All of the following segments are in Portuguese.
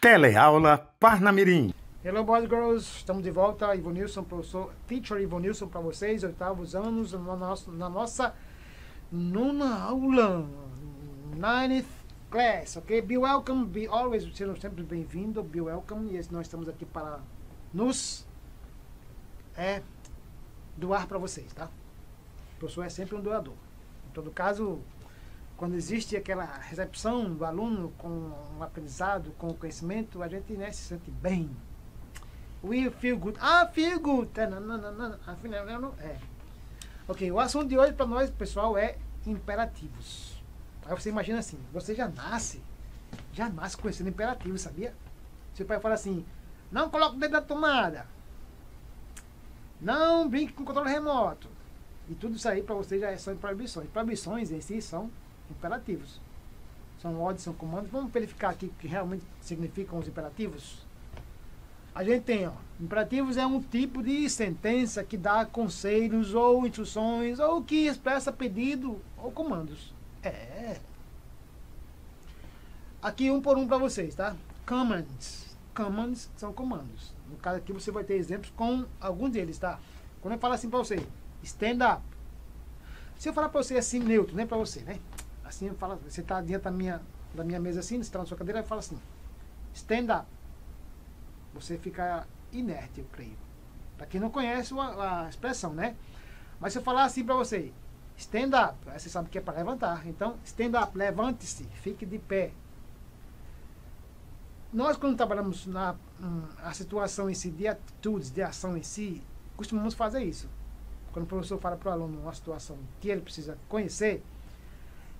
Teleaula Parnamirim. Hello, boys and girls. Estamos de volta. Ivonilson, professor, teacher Ivonilson para vocês, oitavos anos, na nossa, na nossa nona aula, ninth class, ok? Be welcome, be always, sejam sempre bem-vindos, be welcome. E nós estamos aqui para nos é, doar para vocês, tá? O professor é sempre um doador. Em todo caso, quando existe aquela recepção do aluno com o aprendizado, com o conhecimento, a gente né, se sente bem. We feel good. Ah, feel good. É. Ok, o assunto de hoje para nós, pessoal, é imperativos. Aí você imagina assim, você já nasce, já nasce conhecendo imperativos, sabia? Seu pai fala assim, não coloque o dedo na tomada. Não brinque com controle remoto. E tudo isso aí para você já são proibições. Proibições em si são imperativos. São ordens, são comandos. Vamos verificar aqui o que realmente significam os imperativos. A gente tem, ó, imperativos é um tipo de sentença que dá conselhos ou instruções ou que expressa pedido ou comandos. É. Aqui um por um para vocês, tá? Commands. Commands são comandos. No caso aqui você vai ter exemplos com alguns deles, tá? Quando eu falo assim para você, stand up. Se eu falar para você assim neutro, nem para você, né? Assim, eu falo, você está diante da minha, da minha mesa assim, você está na sua cadeira e fala assim, stand up. Você fica inerte, eu creio. Para quem não conhece a, a, expressão, né? Mas se eu falar assim para você, stand up, você sabe que é para levantar. Então, stand up, levante-se, fique de pé. Nós, quando trabalhamos na hum, a situação em si, de atitudes, de ação em si, costumamos fazer isso. Quando o professor fala para o aluno uma situação que ele precisa conhecer,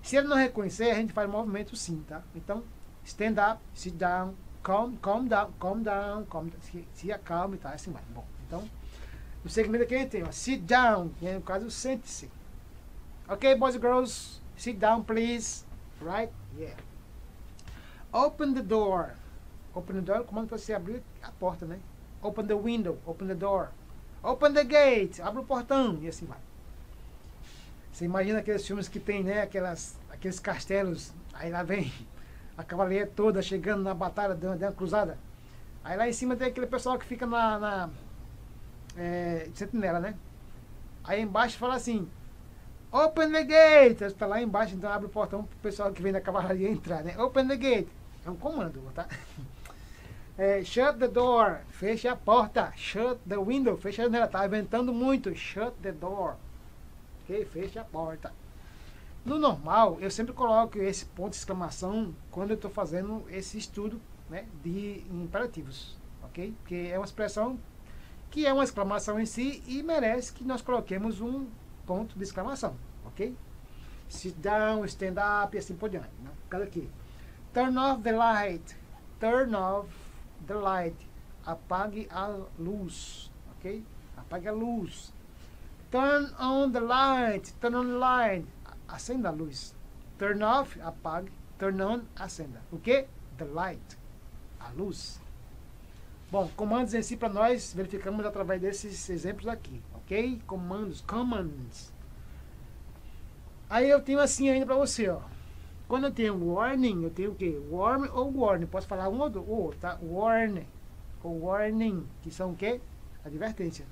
se ele não reconhecer, a gente faz movimento sim, tá? Então, stand up, sit down, calm, calm down, calm down, calm, se, se acalme, tá? Assim vai. Bom, então, o segmento aqui a gente tem, ó, sit down, que é no caso, sente-se. Ok, boys and girls, sit down, please. Right? Yeah. Open the door. Open the door, comando para você abrir a porta, né? Open the window, open the door. Open the gate, abre o portão, e assim vai. Você imagina aqueles filmes que tem, né? Aquelas, aqueles castelos, aí lá vem a cavalaria toda chegando na batalha de uma, cruzada. Aí lá em cima tem aquele pessoal que fica na, na é, sentinela, né? Aí embaixo fala assim, Open the gate! Está lá embaixo, então abre o portão para o pessoal que vem da cavalaria entrar, né? Open the gate! É um comando, tá? É, shut the door, fecha a porta. Shut the window, fecha a janela. Tá ventando muito. Shut the door ok? Feche a porta. No normal, eu sempre coloco esse ponto de exclamação quando eu estou fazendo esse estudo né, de imperativos, ok? Porque é uma expressão que é uma exclamação em si e merece que nós coloquemos um ponto de exclamação, ok? Sit down, stand up e assim por diante. Né? Cada aqui. Turn off the light. Turn off the light. Apague a luz, ok? Apague a luz. Turn on the light. Turn on the light. Acenda a luz. Turn off, apague. Turn on, acenda. O que? The light. A luz. Bom, comandos em si para nós verificamos através desses exemplos aqui, ok? Comandos, commands. Aí eu tenho assim ainda para você, ó. Quando eu tenho warning, eu tenho o quê? Warm ou warning. Posso falar um ou outro, tá? Warning ou warning, que são o quê? Advertência.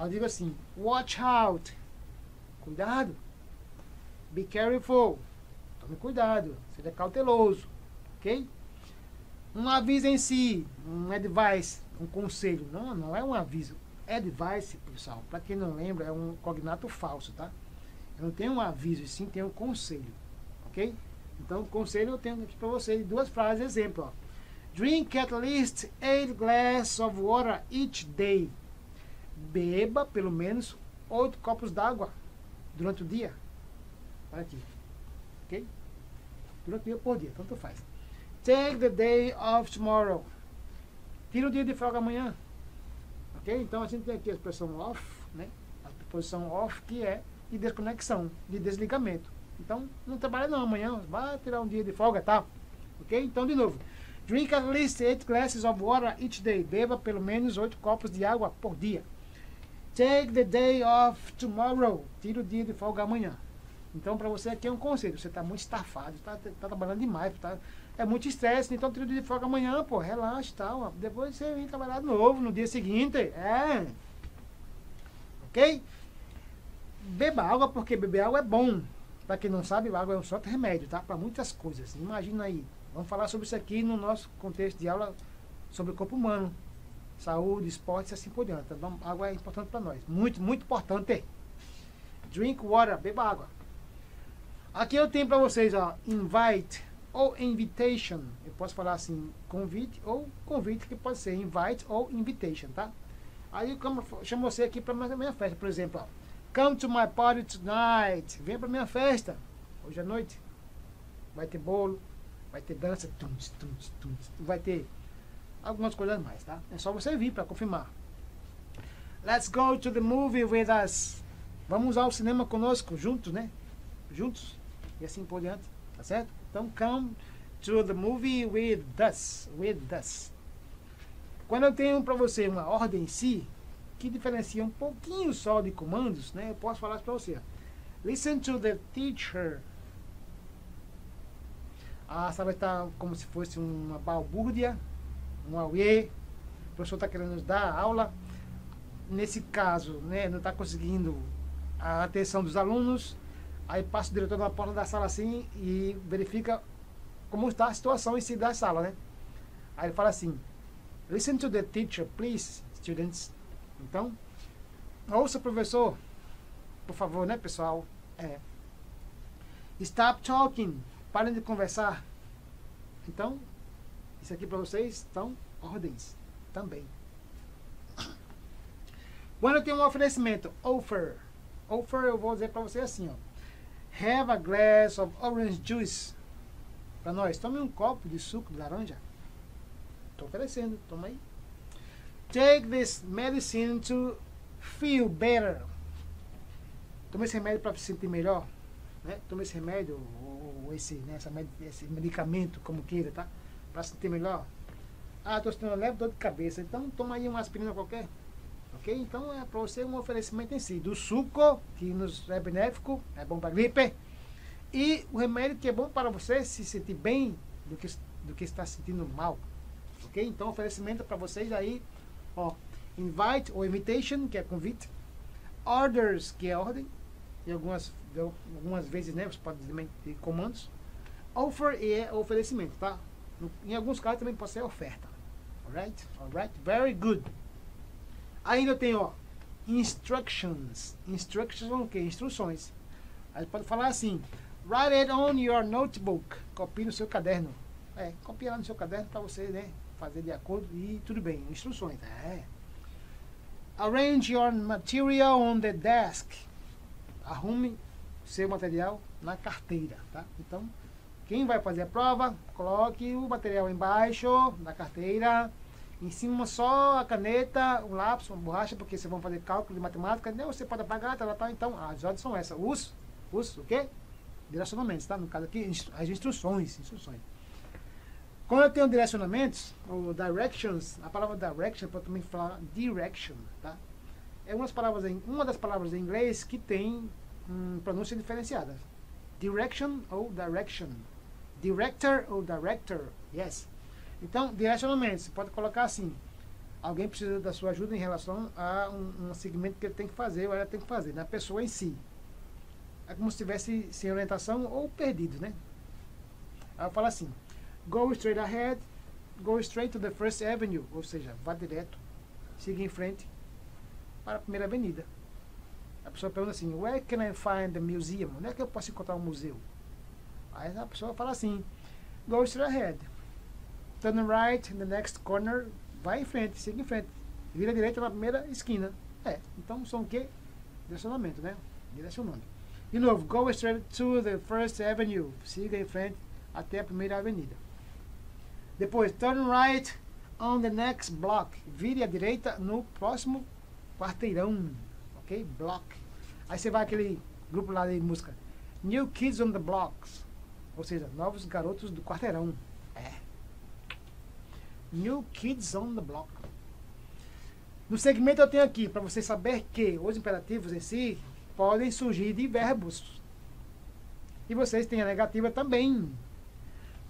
Eu digo assim, watch out. Cuidado. Be careful. Tome cuidado. Seja cauteloso. Ok? Um aviso em si, um advice, um conselho. Não, não é um aviso. Advice, pessoal, para quem não lembra, é um cognato falso, tá? Eu não tenho um aviso, e sim tenho um conselho. Ok? Então, conselho eu tenho aqui para vocês duas frases, exemplo. Ó. Drink at least 8 glasses of water each day beba pelo menos oito copos d'água durante o dia. Olha aqui. Ok? Durante o dia por dia, tanto faz. Take the day off tomorrow. Tira o dia de folga amanhã. Ok? Então a gente tem aqui a expressão off, né? A posição off que é de desconexão, de desligamento. Então, não trabalha não amanhã, vai tirar um dia de folga, tá? Ok? Então, de novo. Drink at least 8 glasses of water each day. Beba pelo menos 8 copos de água por dia. Take the day off tomorrow. Tira o dia de folga amanhã. Então, para você aqui é um conselho. Você está muito estafado, está tá trabalhando demais, está é muito estresse, então tira o dia de folga amanhã, pô, relaxa e tal. Depois você vem trabalhar de novo no dia seguinte. É. Ok? Beba água, porque beber água é bom. Para quem não sabe, água é um só remédio, tá? Para muitas coisas. Imagina aí. Vamos falar sobre isso aqui no nosso contexto de aula sobre o corpo humano. Saúde, esporte e assim por diante. Então, água é importante para nós. Muito, muito importante. Drink water, beba água. Aqui eu tenho para vocês, ó, invite ou invitation. Eu posso falar assim, convite ou convite, que pode ser invite ou invitation, tá? Aí eu chamo você aqui para a minha festa, por exemplo, ó. Come to my party tonight. Vem para minha festa. Hoje à noite. Vai ter bolo, vai ter dança, vai ter algumas coisas mais, tá? É só você vir para confirmar. Let's go to the movie with us. Vamos ao cinema conosco, juntos, né? Juntos. E assim por diante, tá certo? Então, come to the movie with us. With us. Quando eu tenho para você uma ordem em si, que diferencia um pouquinho só de comandos, né? Eu posso falar para você. Listen to the teacher. A sala está como se fosse uma balbúrdia, um auê. O professor está querendo nos dar aula. Nesse caso, né, não está conseguindo a atenção dos alunos Aí passa o diretor na porta da sala assim e verifica como está a situação em si da sala, né? Aí ele fala assim: Listen to the teacher, please, students. Então, ouça professor, por favor, né, pessoal? É. Stop talking. Parem de conversar. Então, isso aqui para vocês estão ordens também. Quando eu tenho um oferecimento, offer. Offer, eu vou dizer para você assim, ó. Have a glass of orange juice. Para nós, tome um copo de suco de laranja. Estou oferecendo, toma aí. Take this medicine to feel better. Tome esse remédio para se sentir melhor. Né? Tome esse remédio, ou, esse, né, essa, esse medicamento, como queira, tá? Para se sentir melhor. Ah, estou sentindo leve dor de cabeça. Então toma aí uma aspirina qualquer. Ok? Então é para você um oferecimento em si do suco, que nos é benéfico, é bom para gripe, e o remédio que é bom para você se sentir bem do que, do que está sentindo mal. Ok? Então oferecimento para vocês aí, ó, invite ou invitation, que é convite, orders, que é ordem, e algumas, algumas vezes, né, você pode dizer comandos, offer é oferecimento, tá? No, em alguns casos também pode ser oferta. Alright? Alright? Very good. Ainda tem, ó, instructions. Instructions são o quê? Instruções. Aí pode falar assim, write it on your notebook. Copie no seu caderno. É, copia lá no seu caderno para você, né, fazer de acordo e tudo bem. Instruções, é. Arrange your material on the desk. Arrume seu material na carteira, tá? Então, quem vai fazer a prova, coloque o material embaixo da carteira em cima só a caneta, um lápis, uma borracha, porque vocês vão fazer cálculo de matemática, não, você pode apagar, tá, tá. então as ordens são essas, os, os, o quê? Direcionamentos, tá? No caso aqui, as instruções, instruções. Quando eu tenho direcionamentos, ou directions, a palavra direction pode também falar direction, tá? É palavras em, uma das palavras em inglês que tem hum, pronúncia diferenciada. Direction ou direction. Director ou director, yes. Então, direcionamento, você pode colocar assim, alguém precisa da sua ajuda em relação a um, um segmento que ele tem que fazer ou ela tem que fazer, na pessoa em si. É como se estivesse sem orientação ou perdido, né? Eu falo assim, go straight ahead, go straight to the first avenue, ou seja, vá direto, siga em frente para a primeira avenida. A pessoa pergunta assim, where can I find the museum? Onde é que eu posso encontrar um museu? Aí a pessoa fala assim, go straight ahead, turn right in the next corner, vai em frente, siga em frente. Vira direita na primeira esquina. É, então são o quê? Direcionamento, né? Direcionando. De novo, go straight to the first avenue. Siga em frente até a primeira avenida. Depois, turn right on the next block. Vire à direita no próximo quarteirão. Ok? Block. Aí você vai aquele grupo lá de música. New Kids on the Blocks. Ou seja, novos garotos do quarteirão. New Kids on the Block. No segmento eu tenho aqui, para você saber que os imperativos em si podem surgir de verbos. E vocês têm a negativa também.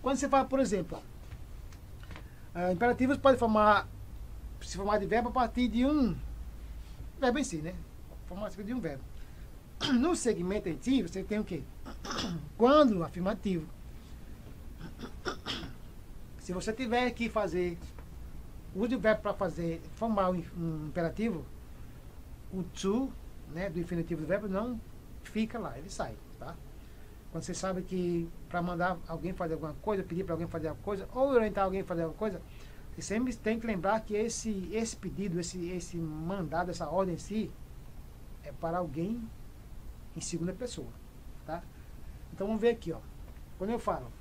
Quando você fala, por exemplo, uh, imperativos podem formar, se formar de verbo a partir de um verbo em si, né? Formar de um verbo. No segmento si, você tem o quê? Quando afirmativo. Se você tiver que fazer, use o verbo para fazer, formar um imperativo, o to, né, do infinitivo do verbo, não fica lá, ele sai, tá? Quando você sabe que para mandar alguém fazer alguma coisa, pedir para alguém fazer alguma coisa, ou orientar alguém a fazer alguma coisa, você sempre tem que lembrar que esse, esse pedido, esse, esse mandado, essa ordem em si, é para alguém em segunda pessoa, tá? Então vamos ver aqui, ó. Quando eu falo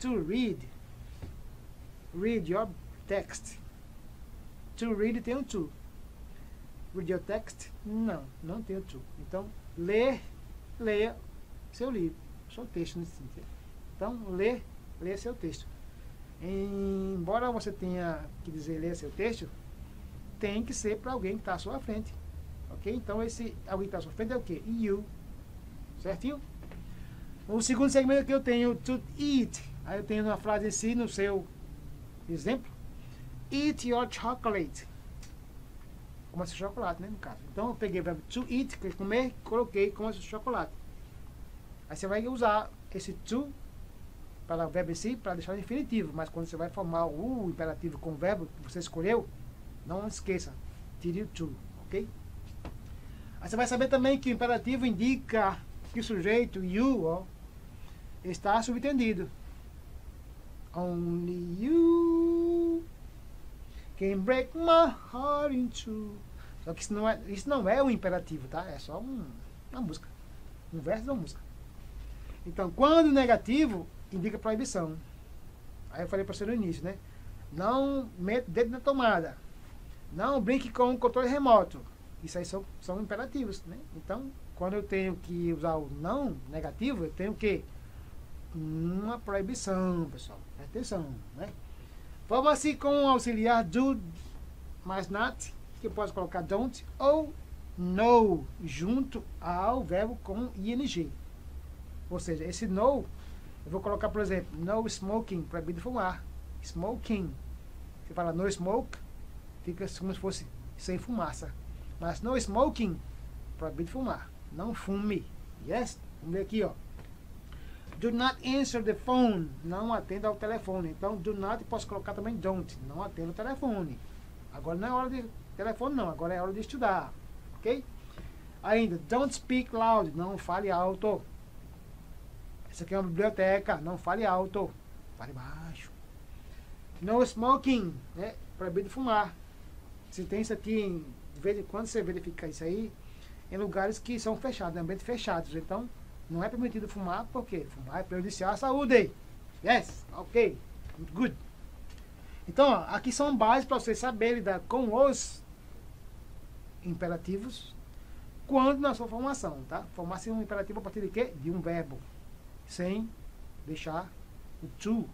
to read, read your text. To read tem um to. Read your text? Não, não tem o to. Então, ler, leia seu livro, seu texto nesse sentido. Então, ler, leia seu texto. Embora você tenha que dizer ler seu texto, tem que ser para alguém que está à sua frente. Ok? Então, esse alguém que está à sua frente é o quê? You. Certinho? O segundo segmento que eu tenho, to eat. Aí eu tenho uma frase em si, no seu exemplo. Eat your chocolate. Como se chocolate, né, no caso. Então eu peguei o verbo to eat, que é comer, coloquei como se chocolate. Aí você vai usar esse to para o verbo em si, para deixar infinitivo. Mas quando você vai formar o imperativo com o verbo que você escolheu, não esqueça, tire o to, ok? Aí você vai saber também que o imperativo indica que o sujeito, you, ó, está subentendido. Only you can break my heart in two. Só que isso não é, isso não é um imperativo, tá? É só um, uma música. Um verso da música. Então, quando negativo, indica proibição. Aí eu falei para você no início, né? Não mete dedo na tomada. Não brinque com o controle remoto. Isso aí são, são imperativos, né? Então, quando eu tenho que usar o não negativo, eu tenho que uma proibição, pessoal. Atenção, né? Vamos assim com o auxiliar do, mas not, que posso colocar don't, ou no, junto ao verbo com ing. Ou seja, esse no, eu vou colocar, por exemplo, no smoking, proibido fumar. Smoking. Você fala no smoke, fica como se fosse sem fumaça. Mas no smoking, proibido fumar. Não fume. Yes? Vamos ver aqui, ó. Do not answer the phone. Não atenda ao telefone. Então, do not posso colocar também don't. Não atenda o telefone. Agora não é hora de telefone, não. Agora é hora de estudar. Ok? Ainda, don't speak loud. Não fale alto. Essa aqui é uma biblioteca. Não fale alto. Fale baixo. No smoking. Né? Proibido fumar. Se tem isso aqui, de vez em quando você verifica isso aí, em lugares que são fechados, em ambientes fechados. Então, não é permitido fumar, porque fumar é prejudicial à saúde. Yes, ok, good. Então, ó, aqui são bases para você saber lidar com os imperativos quando na sua formação, tá? Formar-se um imperativo a partir de quê? De um verbo, sem deixar o to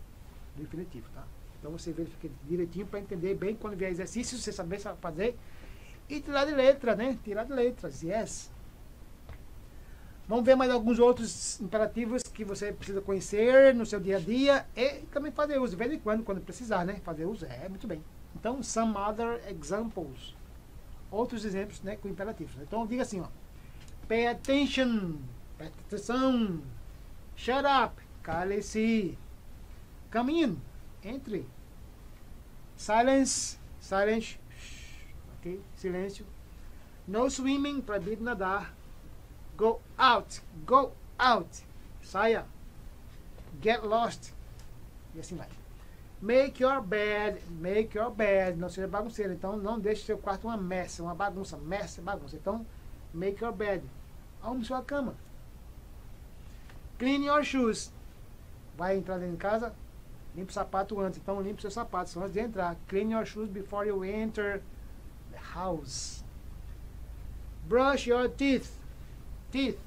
infinitivo, tá? Então você verifica direitinho para entender bem quando vier exercício, você saber fazer e tirar de letra, né? Tirar de letras, yes. Vamos ver mais alguns outros imperativos que você precisa conhecer no seu dia a dia e também fazer uso, de vez em quando, quando precisar, né? Fazer uso, é, muito bem. Então, some other examples. Outros exemplos, né, com imperativos. Então, diga assim, ó. Pay attention. Presta atenção. Shut up. Cale-se. Come in. Entre. Silence. Silence. Ok? Silêncio. No swimming. Proibido nadar. Go out. Go out. Saia. Get lost. E assim vai. Make your bed. Make your bed. Não seja bagunceiro. Então, não deixe seu quarto uma mess. Uma bagunça. Mess, bagunça. Então, make your bed. Arrume sua cama. Clean your shoes. Vai entrar dentro de casa? Limpe o sapato antes. Então, limpe seus sapatos antes de entrar. Clean your shoes before you enter house. Brush your teeth teeth.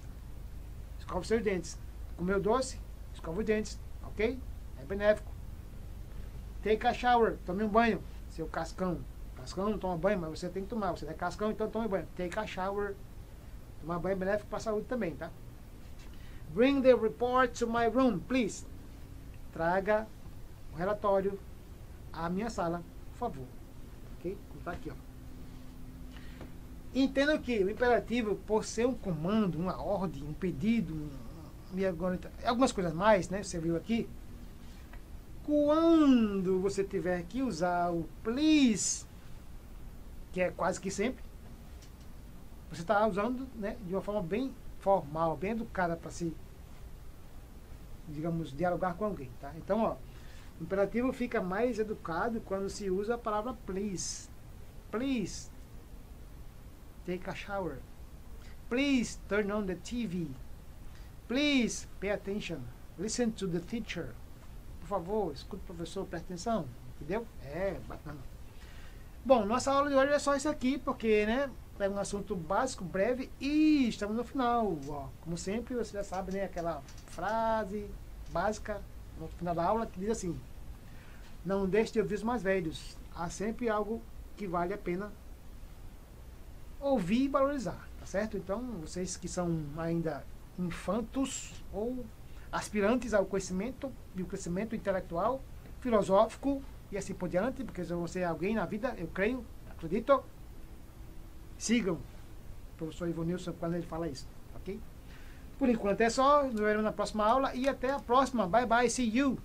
Escova seus dentes. Comeu doce? Escova os dentes. Ok? É benéfico. Take a shower. Tome um banho. Seu cascão. Cascão não toma banho, mas você tem que tomar. Você é cascão, então tome banho. Take a shower. Tomar banho é benéfico para a saúde também, tá? Bring the report to my room, please. traga o relatório à minha sala, por favor. Ok? Está aqui, ó. Entendo que o imperativo, por ser um comando, uma ordem, um pedido, um, algumas coisas mais, né? Você viu aqui. Quando você tiver que usar o please, que é quase que sempre, você está usando né, de uma forma bem formal, bem educada para se, digamos, dialogar com alguém. Tá? Então, ó, o imperativo fica mais educado quando se usa a palavra please. Please take a shower. Please turn on the TV. Please pay attention. Listen to the teacher. Por favor, escute o professor, preste atenção. Entendeu? É, bacana. Bom, nossa aula de hoje é só isso aqui, porque, né? É um assunto básico, breve e estamos no final. Ó, como sempre, você já sabe, né? Aquela frase básica no final da aula que diz assim: Não deixe de ouvir os mais velhos. Há sempre algo que vale a pena ouvir e valorizar, tá certo? Então, vocês que são ainda infantos ou aspirantes ao conhecimento e o crescimento intelectual, filosófico e assim por diante, porque se você é alguém na vida, eu creio, acredito, sigam o professor Ivo Nilson quando ele fala isso, ok? Por enquanto é só, nos veremos na próxima aula e até a próxima. Bye bye, see you!